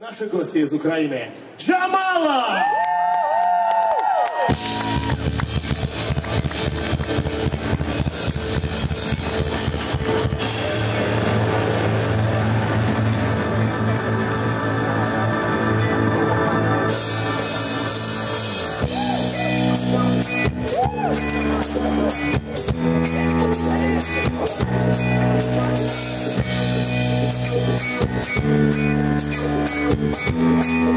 Наши гости из Украины. Джамала!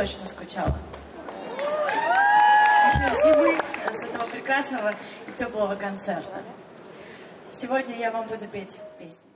точно скучала. Еще зимы с этого прекрасного и теплого концерта. Сегодня я вам буду петь песню.